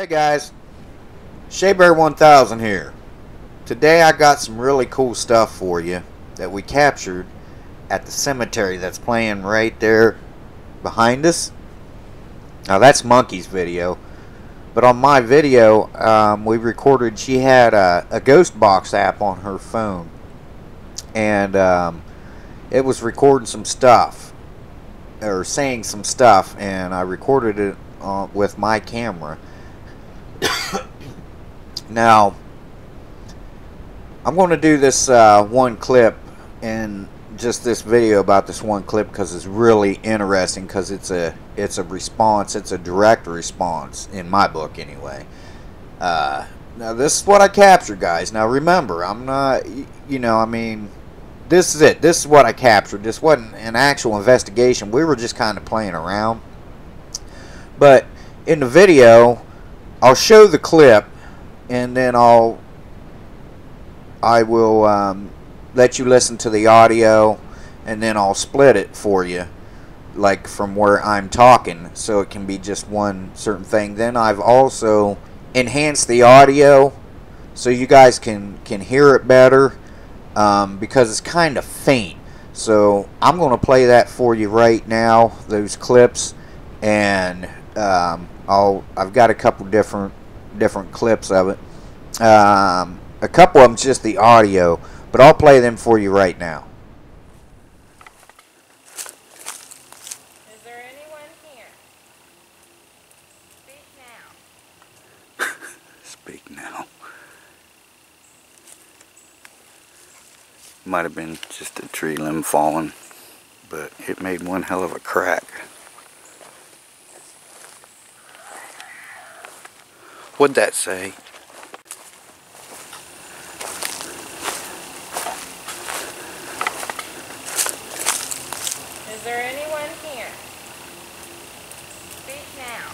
Hey guys, Shabear 1000 here. Today I got some really cool stuff for you that we captured at the cemetery that's playing right there behind us. Now that's Monkey's video, but on my video um, we recorded she had a, a Ghost Box app on her phone and um, it was recording some stuff or saying some stuff and I recorded it uh, with my camera now, I'm going to do this uh, one clip in just this video about this one clip because it's really interesting because it's a it's a response it's a direct response in my book anyway. Uh, now this is what I captured guys. Now remember I'm not you know I mean this is it. This is what I captured. This wasn't an actual investigation. We were just kind of playing around. But in the video I'll show the clip and then I'll I will um, let you listen to the audio and then I'll split it for you like from where I'm talking. So it can be just one certain thing. Then I've also enhanced the audio so you guys can can hear it better um, because it's kind of faint. So I'm going to play that for you right now those clips and um, I'll I've got a couple different different clips of it. Um, a couple of them just the audio, but I'll play them for you right now. Is there anyone here? Speak now. Speak now. Might have been just a tree limb falling, but it made one hell of a crack. What'd that say? Is there anyone here? Speak now.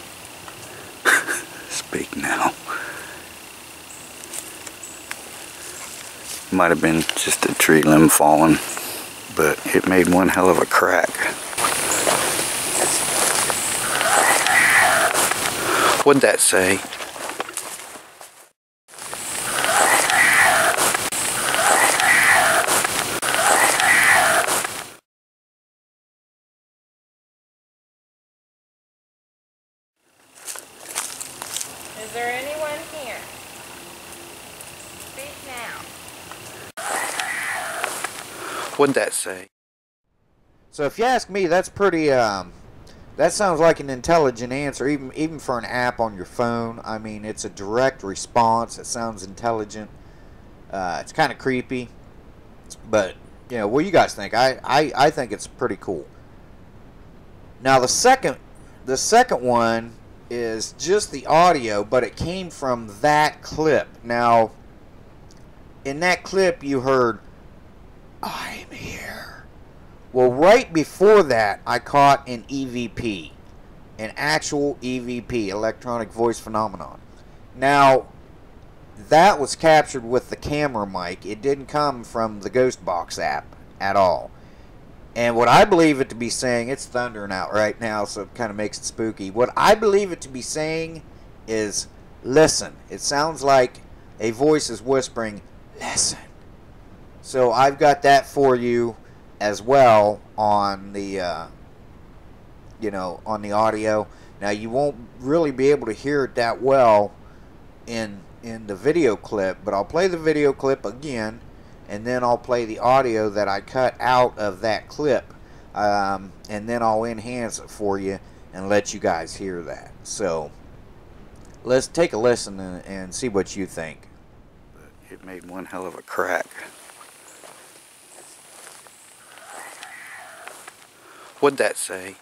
Speak now. Might have been just a tree limb falling, but it made one hell of a crack. What'd that say? Is there anyone here? What'd that say? So if you ask me, that's pretty. Um, that sounds like an intelligent answer, even even for an app on your phone. I mean, it's a direct response. It sounds intelligent. Uh, it's kind of creepy, but you know, what do you guys think? I, I I think it's pretty cool. Now the second the second one is just the audio, but it came from that clip. Now, in that clip, you heard, "I'm here." Well, right before that, I caught an EVP, an actual EVP, electronic voice phenomenon. Now, that was captured with the camera mic. It didn't come from the Ghost Box app at all. And what I believe it to be saying, it's thundering out right now, so it kind of makes it spooky. What I believe it to be saying is, listen. It sounds like a voice is whispering, listen. So I've got that for you as well on the uh, you know on the audio. Now you won't really be able to hear it that well in in the video clip but I'll play the video clip again and then I'll play the audio that I cut out of that clip um, and then I'll enhance it for you and let you guys hear that. So let's take a listen and see what you think It made one hell of a crack. What'd that say?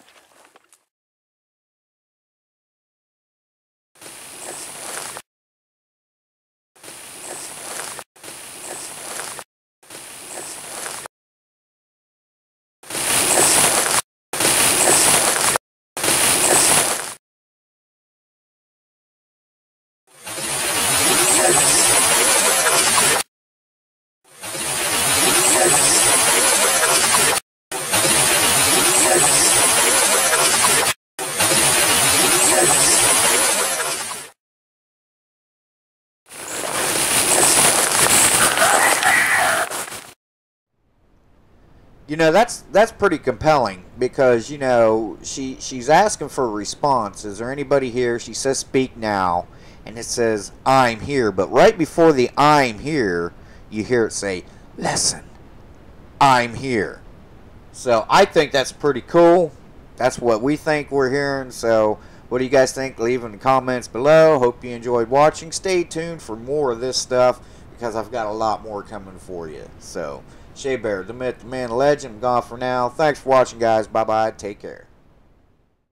You know that's that's pretty compelling because you know she she's asking for a response. Is there anybody here? She says speak now, and it says I'm here. But right before the I'm here, you hear it say listen, I'm here. So I think that's pretty cool. That's what we think we're hearing. So what do you guys think? Leave in the comments below. Hope you enjoyed watching. Stay tuned for more of this stuff because I've got a lot more coming for you. So. Shabear, the myth, the man, the legend. I'm gone for now. Thanks for watching, guys. Bye bye. Take care.